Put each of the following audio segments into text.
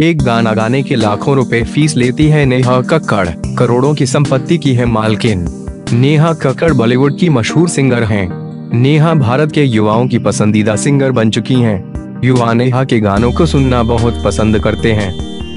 एक गाना गाने के लाखों रुपए फ़ीस लेती है नेहा कक्कड़। करोड़ों की संपत्ति की है मालकिन। नेहा कक्कड़ बॉलीवुड की मशहूर सिंगर हैं। नेहा भारत के युवाओं की पसंदीदा सिंगर बन चुकी हैं। युवा नेहा के गानों को सुनना बहुत पसंद करते हैं।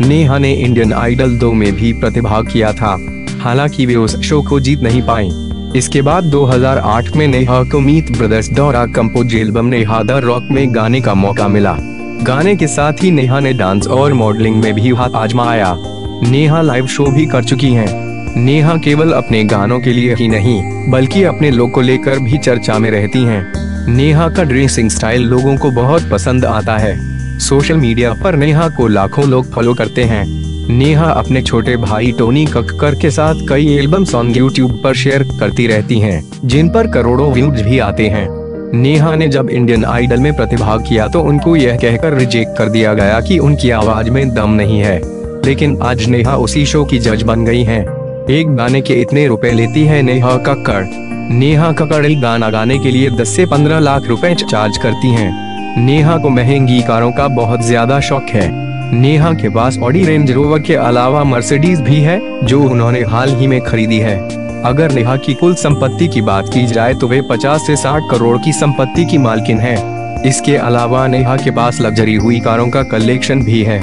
नेहा ने इंडियन आइडल दो में भी प्रतिभाग किया था। हालाँकि वे उस शो को जीत नहीं पाई। इसके बाद 2008 में नेहा को मीत ब्रदर्स द्वारा compose album Neha the rock में गाने का मौका मिला। गाने के साथ ही नेहा ने डांस और मॉडलिंग में भी हाथ आजमाया नेहा लाइव शो भी कर चुकी हैं। नेहा केवल अपने गानों के लिए ही नहीं बल्कि अपने लोग को लेकर भी चर्चा में रहती हैं। नेहा का ड्रेसिंग स्टाइल लोगों को बहुत पसंद आता है सोशल मीडिया पर नेहा को लाखों लोग फॉलो करते हैं नेहा अपने छोटे भाई टोनी कक्कर के साथ कई एल्बम सॉन्ग यूट्यूब पर शेयर करती रहती हैं, जिन पर करोड़ों व्यूज़ भी आते हैं नेहा ने जब इंडियन आइडल में प्रतिभाग किया तो उनको यह कहकर रिजेक्ट कर दिया गया कि उनकी आवाज़ में दम नहीं है लेकिन आज नेहा उसी शो की जज बन गई हैं। एक गाने के इतने रुपए लेती है नेहा कक्कड़ नेहा कक्कड़ एक गाना गाने के लिए 10 से 15 लाख रुपए चार्ज करती हैं। नेहा को महँगी कारों का बहुत ज़्यादा शौक है नेहा के पास ऑडी रेंज रोवर के अलावा मर्सिडीज भी है, जो उन्होंने हाल ही में खरीदी है अगर नेहा की कुल संपत्ति की बात की जाए तो वे 50 से 60 करोड़ की संपत्ति की मालकिन हैं। इसके अलावा नेहा के पास लग्जरी हुई कारों का कलेक्शन भी है